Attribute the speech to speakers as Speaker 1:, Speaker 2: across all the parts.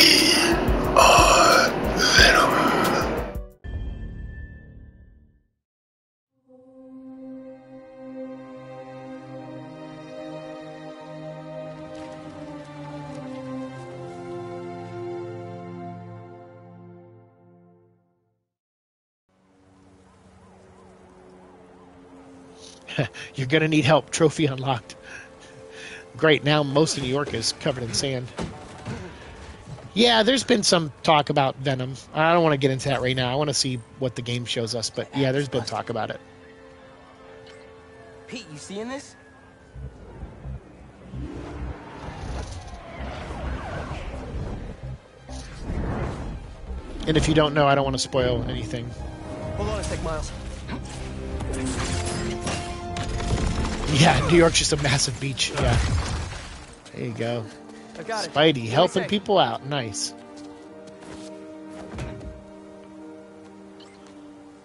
Speaker 1: We are Venom.
Speaker 2: You're gonna need help. Trophy unlocked. Great. Now most of New York is covered in sand. Yeah, there's been some talk about Venom. I don't want to get into that right now. I want to see what the game shows us. But yeah, there's been talk about it.
Speaker 3: Pete, you seeing this?
Speaker 2: And if you don't know, I don't want to spoil anything.
Speaker 3: Hold on a sec, Miles.
Speaker 2: Yeah, New York's just a massive beach. Yeah. There you go.
Speaker 3: I got it.
Speaker 2: Spidey
Speaker 3: What
Speaker 2: helping people out. Nice.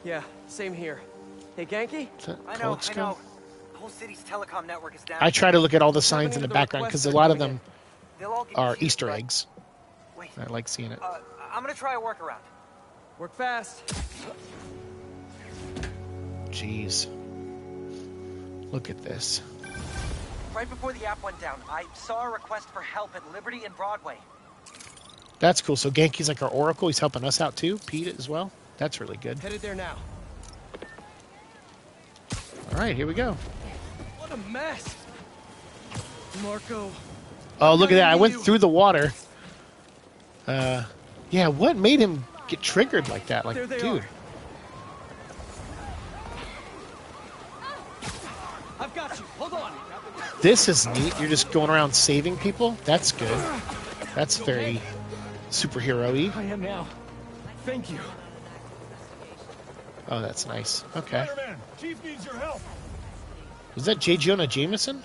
Speaker 3: Yeah, same here. Hey, Ganke?
Speaker 2: Is that
Speaker 4: I know, I know. The whole city's telecom network is down.
Speaker 2: I try to look at all the signs
Speaker 3: happening
Speaker 2: in the
Speaker 3: the
Speaker 2: background because a lot of them
Speaker 4: They'll all get
Speaker 2: are Easter
Speaker 4: but-
Speaker 2: eggs.
Speaker 4: Wait,
Speaker 2: I like seeing it.
Speaker 4: uh, I'm gonna try a workaround.
Speaker 3: Work fast.
Speaker 2: Jeez. Look at this.
Speaker 4: Right before the app went down, I saw a request for help at Liberty and Broadway.
Speaker 2: That's cool. So Ganke's like our oracle. He's helping us out too. Pete as well. That's really good.
Speaker 3: Headed there now.
Speaker 2: All right, here we go.
Speaker 3: What a mess. Marko.
Speaker 2: Oh, look at that! I went
Speaker 3: You-
Speaker 2: through the water. Uh, yeah. What made him get triggered like that? Like, dude.
Speaker 3: are. I've got you. Hold on.
Speaker 2: This is neat. You're just going around saving people. That's good. That's very superhero-y.
Speaker 3: I am now. Thank you.
Speaker 2: Oh, that's nice. Okay.
Speaker 5: Spider-Man, Chief needs your help.
Speaker 2: Was that J. Jonah Jameson?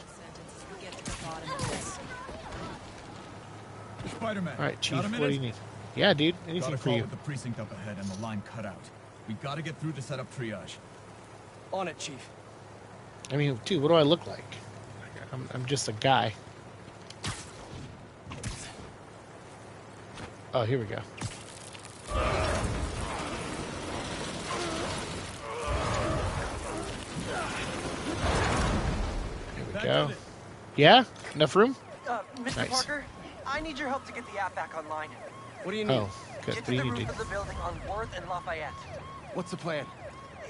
Speaker 5: Spider-Man.
Speaker 2: All right, Chief. What do you need? Yeah, dude.
Speaker 5: Got
Speaker 2: Anything for you?
Speaker 5: with the precinct up ahead and the line cut out. We gotta get through to set up triage.
Speaker 3: On it, Chief.
Speaker 2: I mean, dude, what do I look like? I'm, I'm just a guy. Oh, here we go. Here we go. Yeah? Enough room?
Speaker 4: Uh, Mr.
Speaker 2: Nice.
Speaker 4: Parker, I need your help to get the app back online.
Speaker 3: What do you need?
Speaker 2: Oh, good.
Speaker 4: Get to the roof
Speaker 2: need?
Speaker 4: of the building on Worth and Lafayette.
Speaker 3: What's the plan?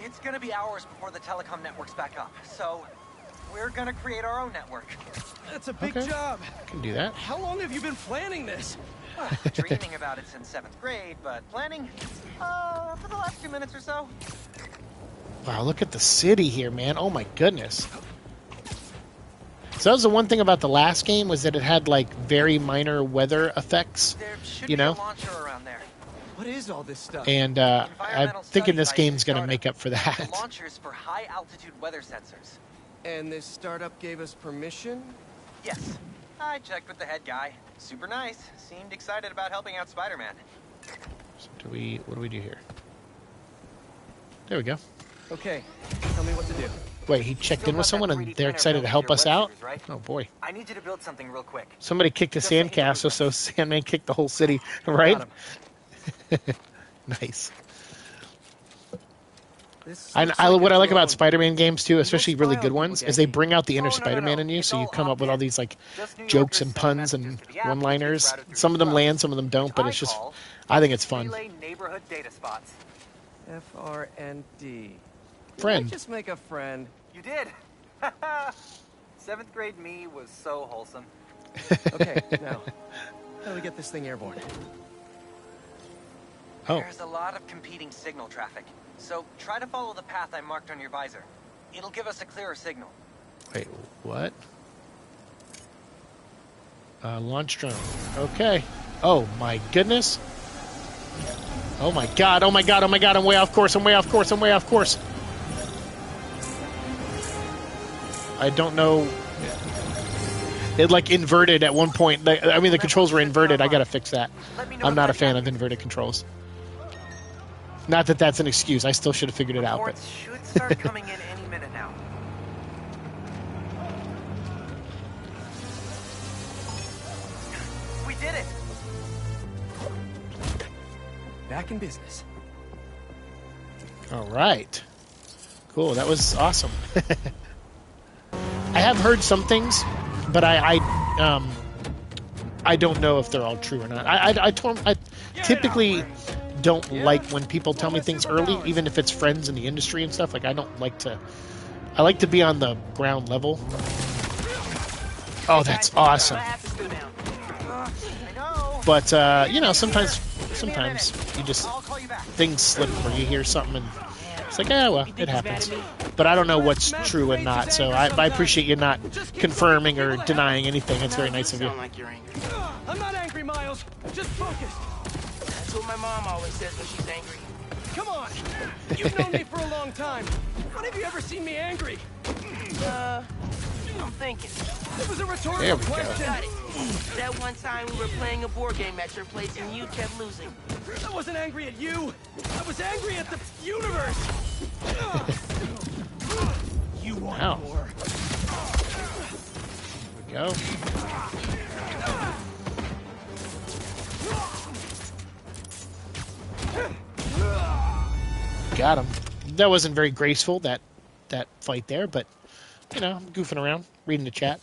Speaker 4: It's gonna be hours before the telecom network's back up, so we're gonna create our own network.
Speaker 3: That's a big
Speaker 2: Okay.
Speaker 3: job.
Speaker 2: Can do that.
Speaker 3: How long have you been planning this?
Speaker 4: Well, dreaming about it since seventh grade, but planning, uh, for the last two minutes or so.
Speaker 2: Wow, look at the city here, man. Oh my goodness. So that was the one thing about the last game was that it had like very minor weather effects,
Speaker 4: There should
Speaker 2: You
Speaker 4: be
Speaker 2: know?
Speaker 4: a launcher around there.
Speaker 3: What is all this stuff?
Speaker 2: and uh, I'm thinking this
Speaker 4: by
Speaker 2: game's gonna make up for
Speaker 4: The
Speaker 2: that.
Speaker 4: launchers for high altitude weather sensors.
Speaker 3: And this startup gave us permission?
Speaker 4: Yes. I checked with the head guy. Super nice. Seemed excited about helping out Spider-Man.
Speaker 2: So do we? What do we do here? There we go.
Speaker 3: Okay, tell me what to do.
Speaker 2: Wait, he checked
Speaker 4: Still
Speaker 2: in with someone, and they're excited to help us out.
Speaker 4: shooters, right?
Speaker 2: Oh boy!
Speaker 4: I need you to build something real quick.
Speaker 2: Somebody kicked a
Speaker 4: Just like
Speaker 2: sandcastle, so Sandman kicked the whole city, right? Nice.
Speaker 3: This
Speaker 2: I,
Speaker 3: looks
Speaker 2: I,
Speaker 3: like
Speaker 2: what
Speaker 3: a
Speaker 2: I like about. Spider-Man games too, especially really good ones, is they bring out the inner
Speaker 4: Oh, no, no,
Speaker 2: Spider-Man
Speaker 4: no.
Speaker 2: in you, so you come up with all these like jokes and puns and
Speaker 4: to the app,
Speaker 2: one-liners.
Speaker 4: which is routed through
Speaker 2: Some of them land, some of them don't, but it's just I think it's fun.
Speaker 4: Relay neighborhood data spots.
Speaker 3: F R N D. Did
Speaker 2: Friend.
Speaker 3: Just make a friend.
Speaker 4: You did. Seventh grade me was so wholesome.
Speaker 3: Okay, now, how do we get this thing airborne?
Speaker 2: Oh,
Speaker 4: There's a lot of competing signal traffic, so try to follow the path I marked on your visor. It'll give us a clearer signal.
Speaker 2: wait, what? Uh, launch drone. Okay. Oh my goodness. Oh my god, oh my god, oh my god, I'm way off course, I'm way off course, I'm way off course. I don't know. It like inverted at one point. I mean, the controls were inverted. I gotta fix that.
Speaker 4: Let me know
Speaker 2: I'm not a fan of inverted controls. Not that that's an excuse. I still should have figured it out, but
Speaker 4: Reports should start coming in any minute now. We did it!
Speaker 3: back in business.
Speaker 2: All right. Cool. That was awesome. I have heard some things, but I, I, um, I don't know if they're all true or not. I, I, I, told, I typically don't like when people tell me things early, even if it's friends in the industry and stuff. Like I don't like to. I like to be on the ground level. Oh, that's awesome. But uh, you know, sometimes, sometimes you just
Speaker 4: I'll call you back.
Speaker 2: things slip or you hear something and it's like, yeah, well, it happens. But I don't know what's true and not, so I, I appreciate you not confirming or denying anything. It's very nice of you.
Speaker 6: Sound like you're.
Speaker 3: I'm not angry, Miles. Just focused.
Speaker 6: That's what my mom always says when she's angry.
Speaker 3: Come on. You've known me for a long time. When have you ever seen me angry?
Speaker 6: Uh, I'm thinking.
Speaker 3: It was a rhetorical question.
Speaker 6: Got it. That one time we were playing a board game at your place and you kept losing.
Speaker 3: I wasn't angry at you. I was angry at the universe. you want
Speaker 2: Ow.
Speaker 3: more?
Speaker 2: There we go. Got him. That wasn't very graceful, that that fight there, but you know, I'm goofing around, reading the chat.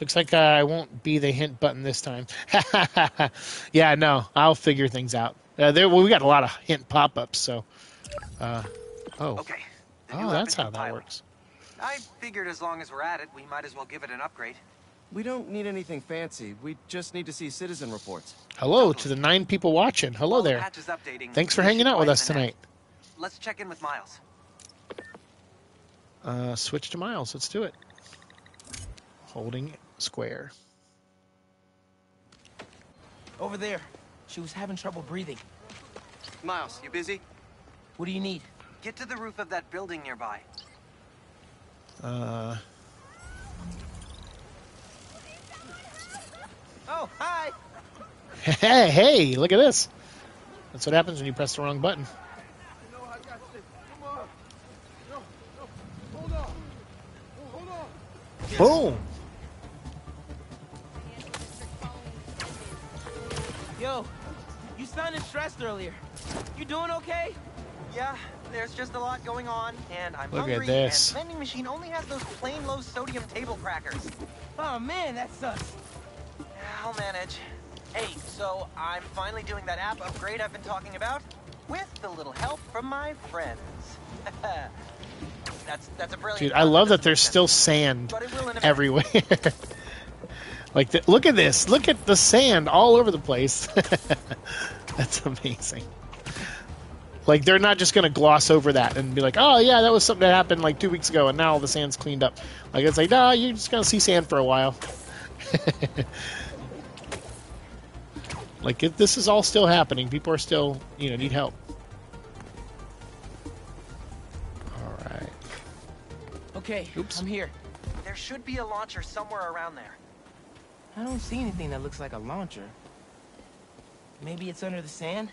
Speaker 2: Looks like uh, I won't be the hint button this time. yeah, no, I'll figure things out. Uh, there, well, we got a lot of hint pop-ups, so. Uh, oh,
Speaker 4: Okay.
Speaker 2: oh, that's how that
Speaker 4: compiling.
Speaker 2: works.
Speaker 4: I figured as long as we're at it, we might as well give it an upgrade.
Speaker 3: We don't need anything fancy. We just need to see citizen reports.
Speaker 2: Hello to the nine people watching. Hello
Speaker 4: While
Speaker 2: there.
Speaker 4: patch updating,
Speaker 2: Thanks for
Speaker 4: we
Speaker 2: hanging out with us
Speaker 4: the net.
Speaker 2: tonight.
Speaker 4: Let's check in with Miles.
Speaker 2: Uh, switch to Miles. Let's do it. Holding square.
Speaker 6: Over there. She was having trouble breathing.
Speaker 4: Miles, you busy?
Speaker 6: What do you need?
Speaker 4: Get to the roof of that building nearby.
Speaker 2: Uh,
Speaker 6: Oh, hi.
Speaker 2: hey, hey, look at this. That's what happens when you press the wrong button. Boom.
Speaker 6: Yo, you sounded stressed earlier. You doing okay?
Speaker 4: Yeah, there's just a lot going on, and I'm
Speaker 2: Look at
Speaker 4: hungry,
Speaker 2: this.
Speaker 4: and vending machine only has those plain low sodium table crackers.
Speaker 6: Oh man, that sucks.
Speaker 4: I'll manage. Hey, so I'm finally doing that app upgrade I've been talking about, with a little help from my friends. that's that's a brilliant.
Speaker 2: Dude, I love that there's still sand
Speaker 4: but it will in a minute.
Speaker 2: everywhere. like, the, look at this. Look at the sand all over the place. That's amazing. Like, they're not just going to gloss over that and be like, oh, yeah, that was something that happened like two weeks ago and now all the sand's cleaned up. Like, it's like, nah, you're just going to see sand for a while. like, if this is all still happening. People are still, you know, need help.
Speaker 6: Okay,
Speaker 2: Oops.
Speaker 6: I'm here.
Speaker 4: There should be a launcher somewhere around there.
Speaker 6: I don't see anything that looks like a launcher. Maybe it's under the sand?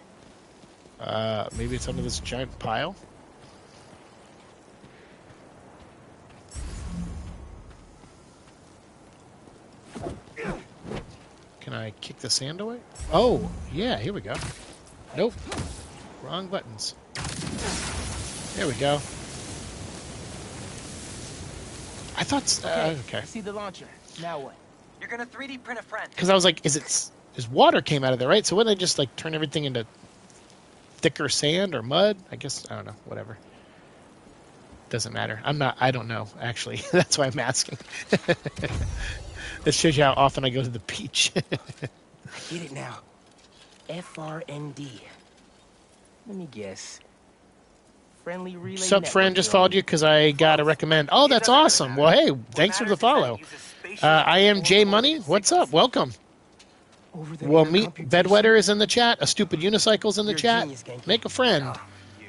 Speaker 2: Uh, maybe it's under this giant pile. Can I kick the sand away? Oh, yeah, here we go. Nope. Wrong buttons. There we go. I thought. s- Uh, okay.
Speaker 6: I see the launcher. Now what?
Speaker 4: You're gonna 3D print a friend.
Speaker 2: Because I was like, is it? Is water came out of there, right? So wouldn't they just like turn everything into thicker sand or mud? I guess I don't know. Whatever. Doesn't matter. I'm not. I don't know. Actually, that's why I'm asking. this shows you how often I go to the beach.
Speaker 6: I get it now. FRND. Let me guess. Friendly relay.
Speaker 2: Sup, friend? Just followed you because I gotta recommend. Oh, that's awesome. Well, hey, thanks for the follow. Uh, I am Jay Money. What's up? Welcome.
Speaker 6: Over there,
Speaker 2: Well, meet. Bedwetter is in the chat. A stupid unicycle's in the chat. Make a friend.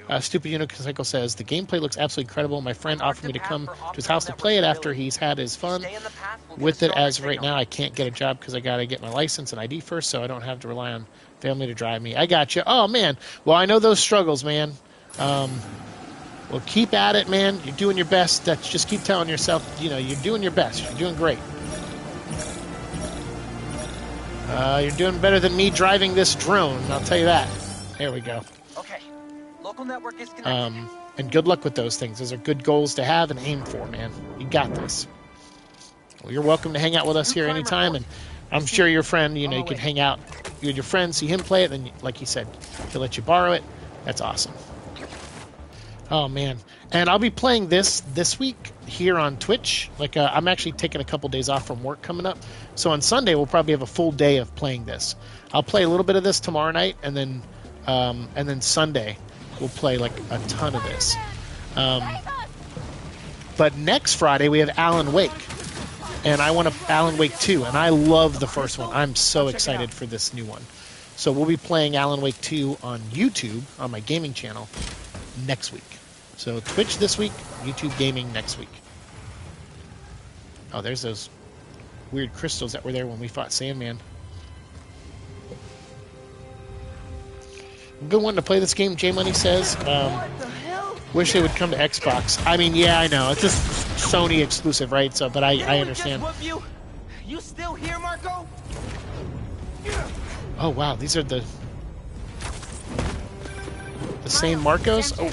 Speaker 2: Uh, stupid unicycle says the gameplay looks absolutely incredible. My friend offered me to come to his house to play it after he's had his fun
Speaker 4: Stay in the path, we'll get
Speaker 2: with it. As of right now, I can't get a job because I gotta get my license and ID first, so I don't have to rely on family to drive me. I got you. Oh man. Well, I know those struggles, man. Um, well, keep at it, man. You're doing your best. That's just keep telling yourself, you know, you're doing your best. You're doing great. Uh, you're doing better than me driving this drone. I'll tell you that. There we go.
Speaker 4: Okay. Local network is connected.
Speaker 2: Um, and good luck with those things. Those are good goals to have and aim for, man. You got this. Well, you're welcome to hang out with us here anytime, and I'm sure your friend, you know, you can hang out and your friend, see him play it, then, like he said, he'll let you borrow it. That's awesome. Oh man, and I'll be playing this this week here on Twitch. Like uh, I'm actually taking a couple days off from work coming up, so on Sunday we'll probably have a full day of playing this. I'll play a little bit of this tomorrow night, and then um, and then Sunday we'll play like a ton of this. Um, but next Friday we have Alan Wake, and I want to Alan Wake 2, and I love the first one. I'm so excited for this new one. So we'll be playing Alan Wake 2 on YouTube on my gaming channel next week. So Twitch this week, YouTube gaming next week. Oh, there's those weird crystals that were there when we fought Sandman. Good one to play this game, J Money says. Um,
Speaker 6: What the hell?
Speaker 2: wish they would come to Xbox. I mean, yeah, I know. It's just Sony exclusive, right? So, but I, I understand.
Speaker 6: You? you still here, Marko?
Speaker 2: Oh, wow. These are the the same Markos? Oh,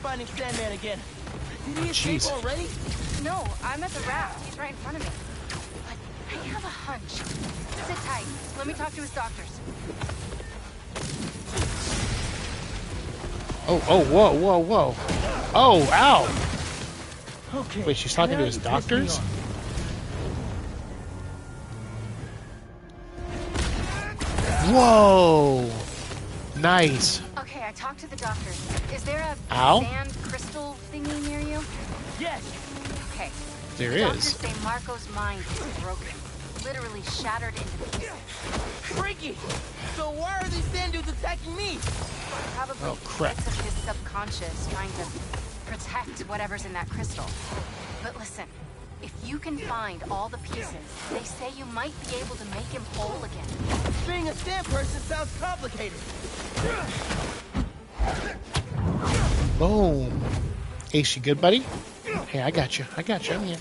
Speaker 6: finding Sandman again. Did he escape
Speaker 2: Jeez.
Speaker 6: already?
Speaker 7: No, I'm at the raft. He's right in front of me. But I have a hunch. Sit tight. Let me talk to his doctors.
Speaker 2: oh, oh, whoa, whoa, whoa. Oh, ow.
Speaker 6: Okay.
Speaker 2: Wait, she's talking to his
Speaker 6: you piss me
Speaker 2: doctors? Whoa. Nice.
Speaker 7: Okay, I talked to the doctors. Is there a
Speaker 2: Ow.
Speaker 7: sand crystal thingy near you?
Speaker 6: Yes.
Speaker 7: Okay.
Speaker 2: There
Speaker 7: the doctors say Marko's mind is broken. Literally shattered into pieces.
Speaker 6: Freaky. So why are these sand dudes attacking me?
Speaker 7: Probably
Speaker 2: Oh, crap.
Speaker 7: bits of his subconscious trying to protect whatever's in that crystal. But listen, if you can find all the pieces, they say you might be able to make him whole again.
Speaker 6: Being a sand person sounds complicated.
Speaker 2: Boom. Ace, you good, buddy? Hey, I got you. I got you. I'm here.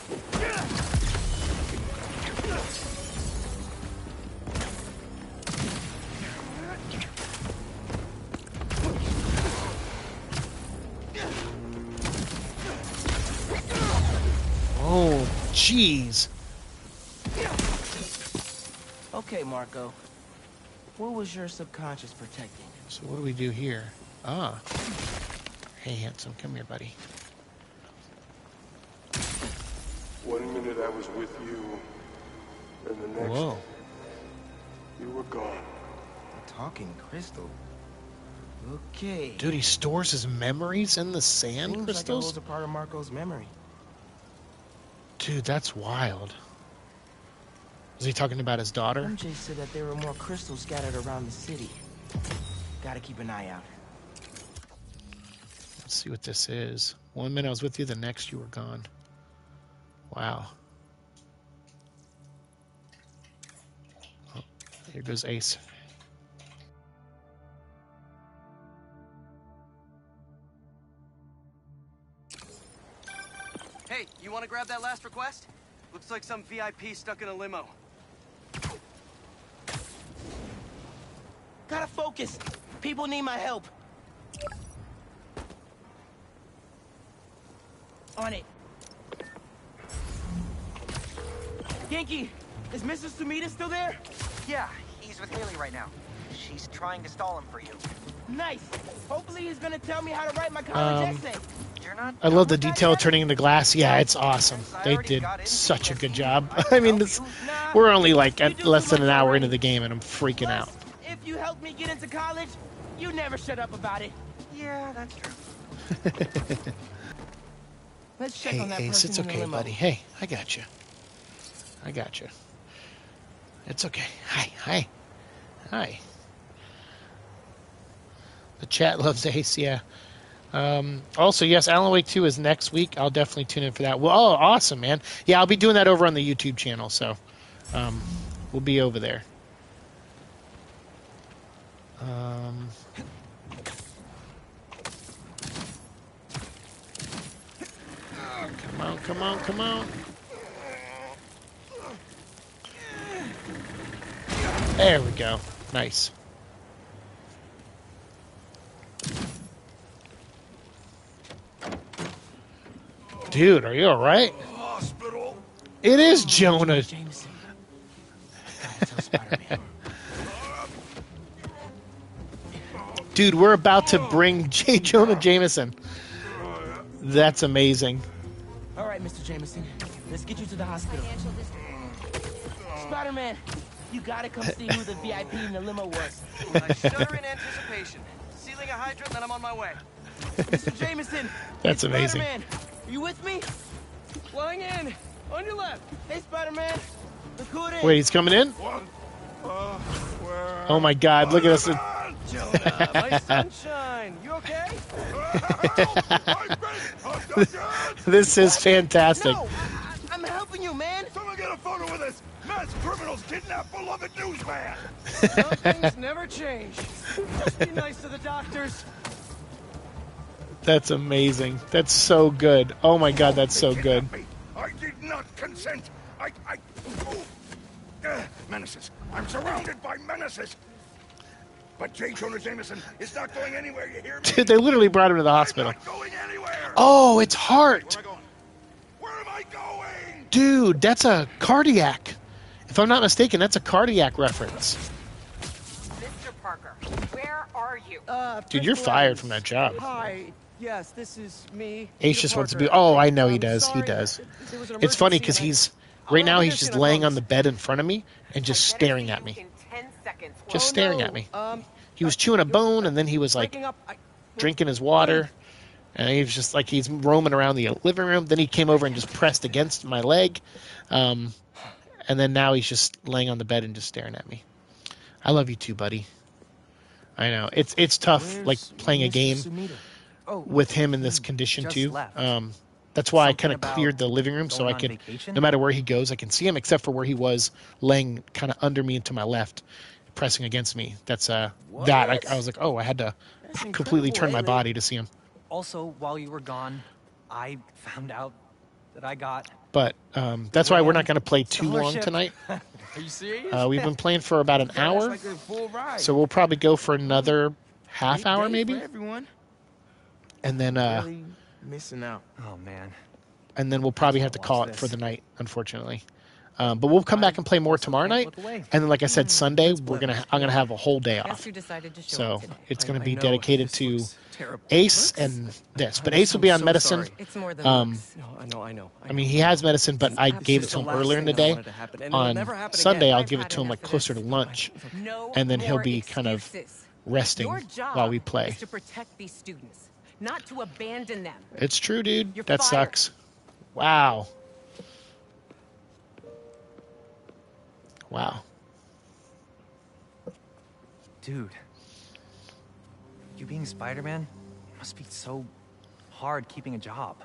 Speaker 2: Oh, jeez.
Speaker 6: Okay, Marko. What was your subconscious protecting?
Speaker 2: So what do we do here? Ah. Hey, handsome, come here, buddy.
Speaker 1: One minute I was with you, and the next
Speaker 2: Whoa.
Speaker 1: you were gone.
Speaker 6: A talking crystal. Okay.
Speaker 2: Dude, he stores his memories in the sand
Speaker 6: Seems
Speaker 2: crystals?
Speaker 6: like it holds a part of Marko's memory.
Speaker 2: Dude, that's wild. Is he talking about his daughter?
Speaker 6: MJ said that there were more crystals scattered around the city. Gotta keep an eye out.
Speaker 2: Let's see what this is. One minute I was with you, the next you were gone. Wow. Oh, here goes Ace.
Speaker 3: Hey, you want to grab that last request? Looks like some VIP stuck in a limo.
Speaker 6: Gotta focus. People need my help. On it. Ganke, is Mrs. Sumida still there?
Speaker 4: Yeah, he's with Haley right now. She's trying to stall him for you.
Speaker 6: Nice. Hopefully he's gonna tell me how to write my college
Speaker 2: Um,
Speaker 6: essay.
Speaker 4: You're not.
Speaker 2: I love the
Speaker 4: done with that
Speaker 2: detail
Speaker 4: yet?
Speaker 2: turning the glass. Yeah, it's awesome. They did such a good job. I mean, this, we're only like at less than an hour into the game, and I'm freaking
Speaker 6: Plus,
Speaker 2: out.
Speaker 6: if you helped me get into college, you never shut up about it.
Speaker 4: Yeah, that's true.
Speaker 6: Let's check
Speaker 2: Hey,
Speaker 6: on that
Speaker 2: Ace,
Speaker 6: person
Speaker 2: it's okay, buddy. Hey, I got you. I got you. It's okay. Hi, hi, hi. The chat loves Ace, yeah. Um, also, yes, Alan Wake 2 is next week. I'll definitely tune in for that. Well, oh, awesome, man. Yeah, I'll be doing that over on the YouTube channel, so um, we'll be over there. Um, Come on, come on, come on. There we go. Nice. Dude, are you alright? It is Jonah. Dude, we're about to bring J. Jonah Jameson. That's amazing.
Speaker 6: All right, Mr. Jameson. Let's get you to the hospital. Spider-Man, you gotta come see who the VIP in the limo was.
Speaker 3: I shudder in anticipation. Sealing a hydrant, then I'm on my way.
Speaker 6: Mr. Jameson.
Speaker 2: That's amazing.
Speaker 6: Spider-Man. Are you with me?
Speaker 3: Flying in. On your left.
Speaker 6: Hey, Spider-Man. Look who it is.
Speaker 2: Wait, he's coming in?
Speaker 1: What? Uh, where?
Speaker 2: Oh my god, look at us.
Speaker 3: Jonah. You okay?
Speaker 1: I've been abducted!
Speaker 2: This is fantastic.
Speaker 6: No, I, I'm helping you, man.
Speaker 1: Someone get a photo with this! Mass criminals kidnap beloved newsman!
Speaker 3: Some things never change. Just be nice to the doctors.
Speaker 2: That's amazing. That's so good. Oh my god, that's so good.
Speaker 1: I did not consent. I, I, oh. Uh, menaces. I'm surrounded by menaces. But J. Jonah Jameson is not going anywhere. You hear me?
Speaker 2: Dude, they literally brought him to the hospital.
Speaker 1: going anywhere.
Speaker 2: Oh, it's heart.
Speaker 1: Where am I going? Where am I going?
Speaker 2: Dude, that's a cardiac. If I'm not mistaken, that's a cardiac reference.
Speaker 7: Mr. Parker, where are you?
Speaker 3: Uh,
Speaker 2: Dude, you're fired from that job.
Speaker 3: Hi. Yes, this is me.
Speaker 2: Ace
Speaker 3: Peter
Speaker 2: just wants to be. Oh, I know he
Speaker 3: I'm
Speaker 2: does. He does.
Speaker 3: there was an
Speaker 2: It's funny because he's right now. He's just laying on the bed in front of me and just staring at me,
Speaker 7: In 10 seconds.
Speaker 2: Just staring at me.
Speaker 3: Um,
Speaker 2: He was chewing a bone and then he was like drinking his water, and he was just like he's roaming around the living room. Then he came over and just pressed against my leg, um, and then now he's just laying on the bed and just staring at me. I love you too, buddy. I know it's it's tough, like playing a game
Speaker 6: Oh,
Speaker 2: with him in this condition too. Um, that's why I kind of cleared the living room so I could, no matter where he goes, I can see him except for where he was laying kind of under me and to my left, pressing against me. That's uh that I, I was like, oh, I had to
Speaker 6: That's
Speaker 2: completely turn my body to see him.
Speaker 8: Also, while you were gone, I found out that I got.
Speaker 2: But um, that's why we're not going to play too long tonight.
Speaker 6: Are you serious?
Speaker 2: Uh, we've been playing for about an hour,
Speaker 6: like a full ride.
Speaker 2: so we'll probably go for another half hour maybe,
Speaker 6: everyone.
Speaker 2: and then uh,
Speaker 6: really missing out.
Speaker 8: Oh man.
Speaker 2: and then we'll probably have to call it for the night, unfortunately. Um, but we'll come back and play more tomorrow night, and then like I said, Sunday we're gonna I'm gonna have a whole day
Speaker 7: Guess
Speaker 2: off.
Speaker 7: you decided to show
Speaker 2: So it's gonna be dedicated to. Ace and this. But Ace will be on medicine.
Speaker 7: It's more than
Speaker 2: Um.
Speaker 6: No, I know, I know.
Speaker 2: I mean, he has medicine, but I gave it to him earlier in the day.
Speaker 6: wanted to happen, and it'll
Speaker 2: On Sunday. I'll give it to him like closer to lunch, and then he'll be kind of resting while we play.
Speaker 7: is to protect these students, not to abandon them.
Speaker 2: It's true, dude.
Speaker 7: You're
Speaker 2: that
Speaker 7: fired.
Speaker 2: sucks. Wow. Wow.
Speaker 8: Dude. You being Spider-Man must be so hard keeping a job.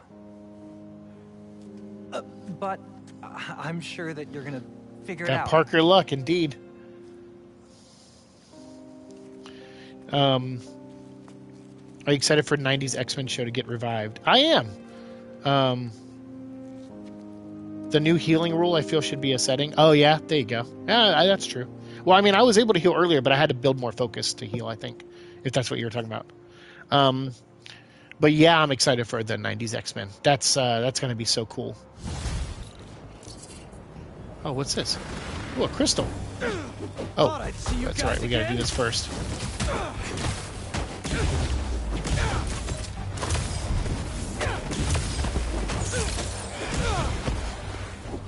Speaker 8: Uh, but I'm sure that you're gonna figure it out.
Speaker 2: Parker luck, indeed. Um, are you excited for '90s X-Men show to get revived? I am. Um, the new healing rule I feel should be a setting. Oh yeah, there you go. Yeah, that's true. Well, I mean, I was able to heal earlier, but I had to build more focus to heal. I think, if that's what you were talking about. Um, but yeah, I'm excited for the '90s X-Men. That's uh, that's going to be so cool. Oh, what's this? Oh, a crystal. Oh, that's right. We got to do this first.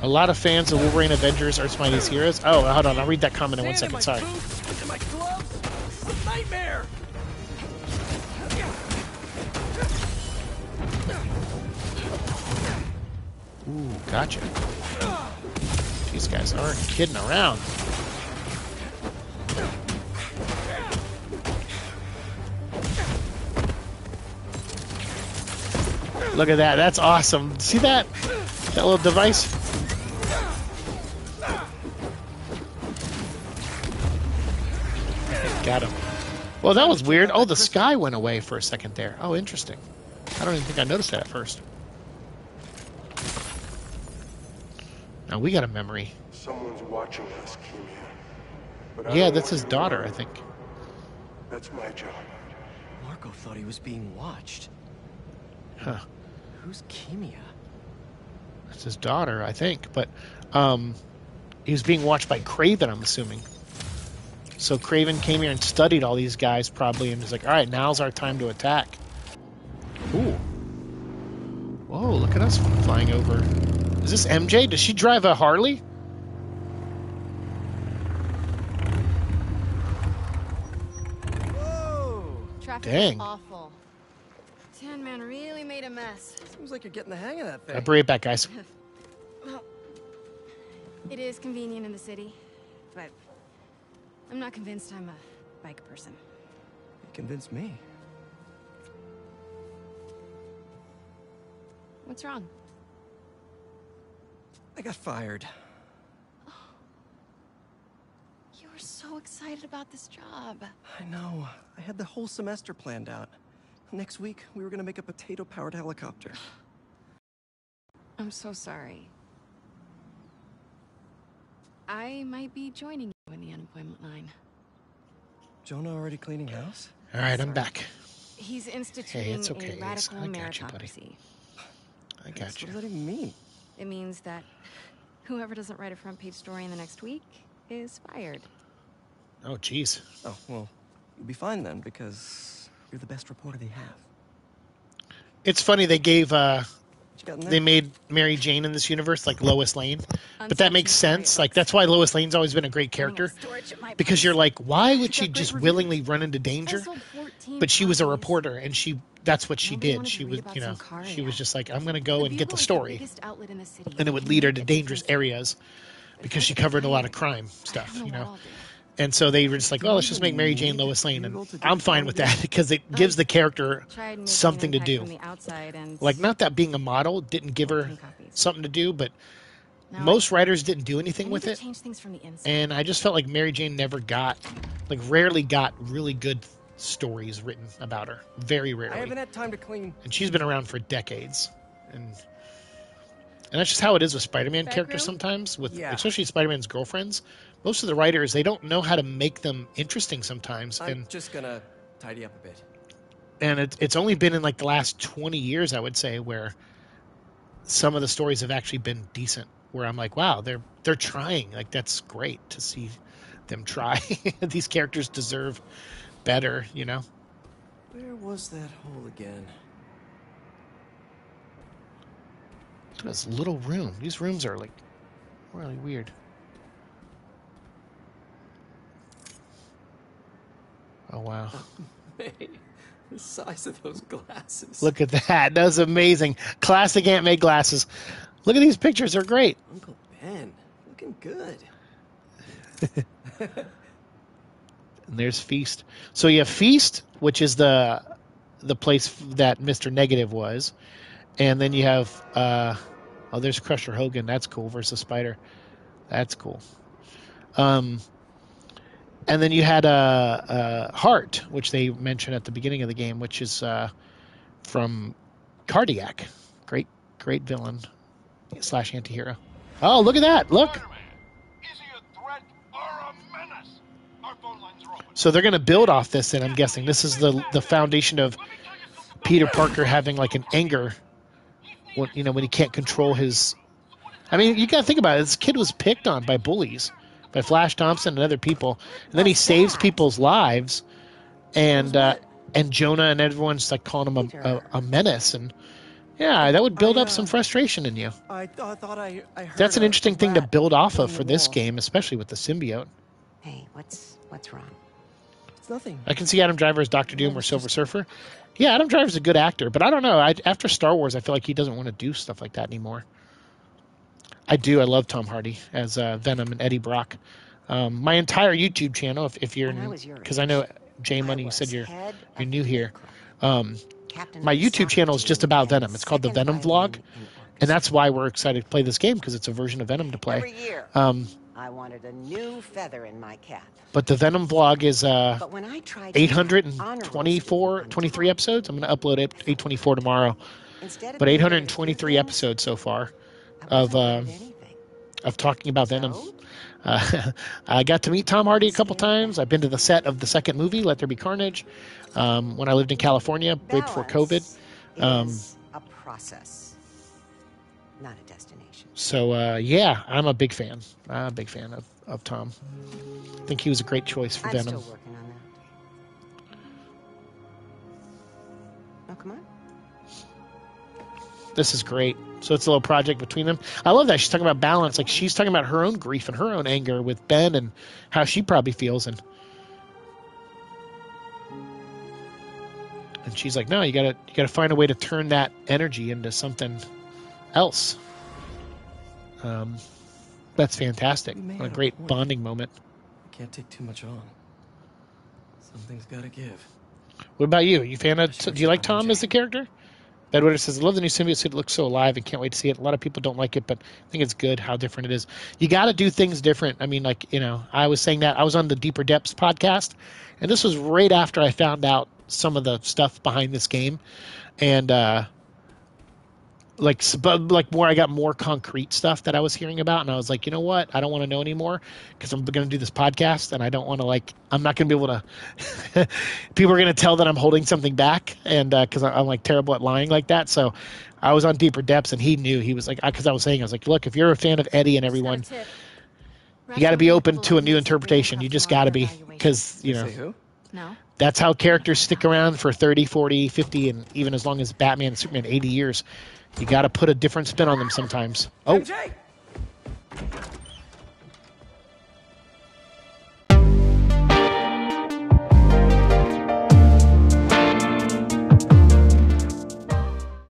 Speaker 2: A lot of fans of Wolverine Avengers Earth's Mightiest Heroes. Oh, hold on. I'll read that comment in one second. Sorry.
Speaker 3: boots and my gloves. It's a nightmare.
Speaker 2: Ooh, gotcha. These guys aren't kidding around. Look at that. That's awesome. See that? That little device? Well, that was weird. Oh, the sky went away for a second there. Oh, interesting. I don't even think I noticed that at first. Now we got a memory.
Speaker 1: Someone's watching us, Keemia. But
Speaker 2: Yeah, that's his daughter. I think.
Speaker 1: That's my job.
Speaker 6: Marko thought he was being watched.
Speaker 2: Huh.
Speaker 6: Who's Keemia?
Speaker 2: That's his daughter, I think. But um, he was being watched by Kraven, I'm assuming. So Kraven came here and studied all these guys probably and was like, all right, now's our time to attack. Ooh. Whoa, look at us flying over. Is this MJ? Does she drive a Harley?
Speaker 7: Traffic
Speaker 2: Dang.
Speaker 7: awful. Sandman really made a mess.
Speaker 3: Seems like you're getting the hang of that thing.
Speaker 2: I'll be right back, guys.
Speaker 7: Well, it is convenient in the city, but I'm not convinced I'm a bike person.
Speaker 3: You convinced me.
Speaker 7: What's wrong?
Speaker 3: I got fired. Oh.
Speaker 7: You were so excited about this job.
Speaker 3: I know. I had the whole semester planned out. Next week, we were gonna make a potato-powered helicopter.
Speaker 7: I'm so sorry. I might be joining you in the unemployment line.
Speaker 3: Jonah already cleaning house?
Speaker 2: All right, I'm back.
Speaker 7: He's instituting
Speaker 2: it's okay,
Speaker 7: a
Speaker 2: Ace.
Speaker 7: radical
Speaker 2: I got you,
Speaker 7: meritocracy.
Speaker 2: I got
Speaker 3: What
Speaker 2: you.
Speaker 3: does that even mean?
Speaker 7: It means that whoever doesn't write a front page story in the next week is fired.
Speaker 2: Oh, jeez.
Speaker 3: Oh, well, you'll be fine then, because you're the best reporter they have.
Speaker 2: It's funny they gave uh
Speaker 3: What you got in there?
Speaker 2: they made Mary Jane in this universe like Lois Lane. But that makes sense. Like that's why Lois Lane's always been a great character because you're like why would she just willingly run into danger? But she was a reporter and she that's what she
Speaker 7: Nobody
Speaker 2: did. She was, you know,
Speaker 7: some
Speaker 2: she was just like I'm going to go and get the story.
Speaker 7: And
Speaker 2: And it would lead her to dangerous areas because she covered a lot of crime stuff, you know. And so they were just like, well, let's just make Mary Jane Lois Lane," and I'm fine with that because it gives the character something to do.
Speaker 7: From the outside and
Speaker 2: Like, not that being a model didn't give her something to do, but most writers didn't do anything with it.
Speaker 7: Change things from the inside.
Speaker 2: And I just felt like Mary Jane never got, like, rarely got really good stories written about her. Very
Speaker 3: I haven't
Speaker 2: rarely.
Speaker 3: had time to clean.
Speaker 2: And she's been around for decades, and and that's just how it is with Spider-Man
Speaker 7: Back
Speaker 2: characters
Speaker 7: room?
Speaker 2: sometimes. With
Speaker 3: Yeah.
Speaker 2: especially Spider-Man's girlfriends, most of the writers they don't know how to make them interesting sometimes,
Speaker 3: I'm
Speaker 2: and
Speaker 3: just gonna tidy up a bit.
Speaker 2: and it, it's only been in like the last 20 years i would say where some of the stories have actually been decent where i'm like wow they're they're trying. Like that's great to see them try. These characters deserve better you know?
Speaker 3: Where was that hole again?
Speaker 2: Look at this little room these rooms are like really weird oh wow
Speaker 3: the size of those glasses.
Speaker 2: look at that that's amazing classic aunt may glasses look at these pictures they're great
Speaker 3: Uncle Ben, looking good.
Speaker 2: And there's Feast. So you have Feast, which is the the place that Mr. Negative was, and then you have uh, oh, there's Crusher Hogan. That's cool versus Spider. That's cool. Um, and then you had a, uh, Heart, which they mentioned at the beginning of the game, which is uh, from Cardiac. Great, great villain slash antihero. Oh, look at that! Look.
Speaker 1: A a.
Speaker 2: So they're going to build off this, and I'm guessing this is the the foundation of Peter Parker having like an anger, when you know when he can't control his. I mean, you got to think about it. This kid was picked on by bullies, by Flash Thompson and other people, and then he saves people's lives, and uh, and Jonah and everyone's like calling him a, a, a menace, and yeah, that would build
Speaker 3: I,
Speaker 2: up some
Speaker 3: uh,
Speaker 2: frustration in you.
Speaker 3: I, th- I thought I, I heard
Speaker 2: That's an interesting thing to build off of for this game, especially with the symbiote.
Speaker 9: Hey, what's what's wrong?
Speaker 3: It's nothing.
Speaker 2: I can see Adam Driver as Doctor Doom or Silver Surfer. Yeah, Adam Driver's a good actor, but I don't know. I, after Star Wars, I feel like he doesn't want to do stuff like that anymore. I do. I love Tom Hardy as uh, Venom and Eddie Brock. Um, my entire YouTube channel, if, if you're,
Speaker 9: When I
Speaker 2: because I know Jay Money, you said you're you're new here. Um, my YouTube channel is just about Venom. It's called the Venom Vlog, and that's why we're excited to play this game because it's a version of Venom to play. Um,
Speaker 9: I wanted a new feather in my cap.
Speaker 2: but the Venom Vlog is uh,
Speaker 9: But when I tried to have honorable
Speaker 2: 824, 23 episodes. I'm going to upload it 824 tomorrow. but
Speaker 9: being good at
Speaker 2: 823 episodes so far of,
Speaker 9: wasn't good at anything.
Speaker 2: of talking about Venom. Uh, I got to meet Tom Hardy a couple times. I've been to the set of the second movie, Let There Be Carnage, um, when I lived in California right before COVID. Um,
Speaker 9: a process. not a destination.
Speaker 2: So uh, yeah, I'm a big fan. I'm a big fan of, of Tom. I think he was a great choice for
Speaker 9: I'm
Speaker 2: Venom. This is great. So it's a little project between them. I love that she's talking about balance. Like she's talking about her own grief and her own anger with Ben and how she probably feels and and she's like, no, you gotta you gotta find a way to turn that energy into something else. Um, that's fantastic. What a great
Speaker 3: point.
Speaker 2: bonding moment.
Speaker 3: I Can't take too much on. Something's gotta give.
Speaker 2: What about you? You fan of? Do you like Tom as the character? Bedwetter says, "I love the new symbiote suit. It looks so alive, and can't wait to see it." A lot of people don't like it, but I think it's good how different it is. You got to do things different. I mean, like you know, I was saying that I was on the Deeper Depths podcast, and this was right after I found out some of the stuff behind this game, and uh, like s- but like more, I got more concrete stuff that I was hearing about, and I was like, you know what? I don't want to know anymore because I'm going to do this podcast, and I don't want to like I'm not going to be able to. people are going to tell that I'm holding something back, and uh, because I'm like terrible at lying like that, so. I was on deeper depths, and he knew he was like, because I was saying, I was like, look, if you're a fan of Eddie and everyone, you got to be open to a new interpretation. You just got to be, because you know
Speaker 7: No.
Speaker 2: that's how characters stick around for 30, 40, 50, and even as long as Batman and Superman, 80 years. You got to put a different spin on them sometimes. Oh.
Speaker 3: MJ!